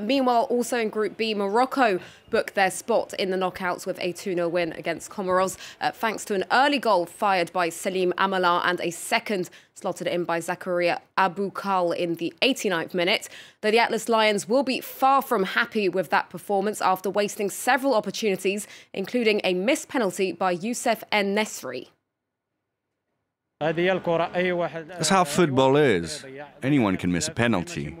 Meanwhile, also in Group B, Morocco booked their spot in the knockouts with a 2-0 win against Comoros, uh, thanks to an early goal fired by Selim Amallah and a second slotted in by Zakaria Aboukhlal in the 89th minute. Though the Atlas Lions will be far from happy with that performance after wasting several opportunities, including a missed penalty by Youssef En-Nesyri. That's how football is. Anyone can miss a penalty.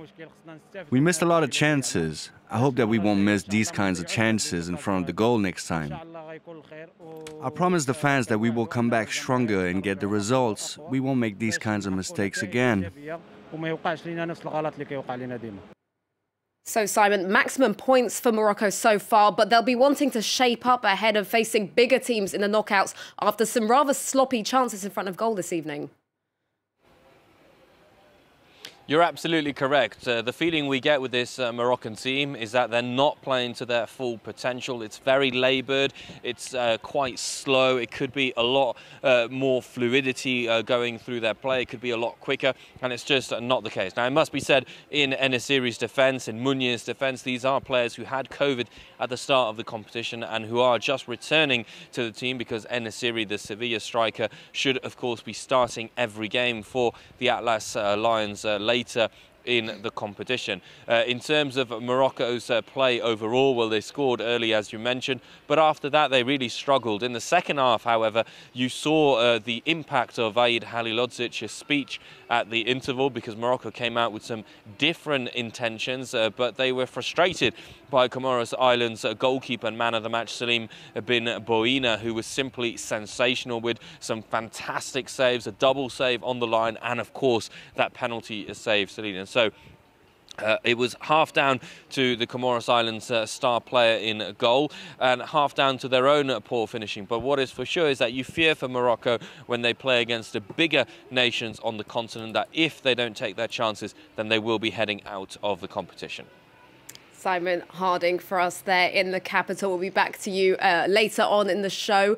We missed a lot of chances. I hope that we won't miss these kinds of chances in front of the goal next time. I promise the fans that we will come back stronger and get the results. We won't make these kinds of mistakes again. So, Simon, maximum points for Morocco so far, but they'll be wanting to shape up ahead of facing bigger teams in the knockouts after some rather sloppy chances in front of goal this evening. You're absolutely correct. Uh, the feeling we get with this uh, Moroccan team is that they're not playing to their full potential. It's very laboured, it's uh, quite slow. It could be a lot uh, more fluidity uh, going through their play. It could be a lot quicker, and it's just not the case. Now, it must be said in En-Nesyri's defence, in Munir's defence, these are players who had COVID at the start of the competition and who are just returning to the team because En-Nesyri, the Sevilla striker, should, of course, be starting every game for the Atlas uh, Lions later later in the competition. Uh, in terms of Morocco's uh, play overall, well, they scored early, as you mentioned, but after that, they really struggled. In the second half, however, you saw uh, the impact of Vahid Halilhodzic's speech at the interval because Morocco came out with some different intentions, uh, but they were frustrated by Comoros Islands uh, goalkeeper and man of the match, Salim Ben Boina, who was simply sensational with some fantastic saves, a double save on the line, and of course, that penalty save, Selina. So uh, it was half down to the Comoros Islands uh, star player in goal and half down to their own poor finishing. But what is for sure is that you fear for Morocco when they play against the bigger nations on the continent that if they don't take their chances, then they will be heading out of the competition. Simon Harding for us there in the capital. We'll be back to you uh, later on in the show.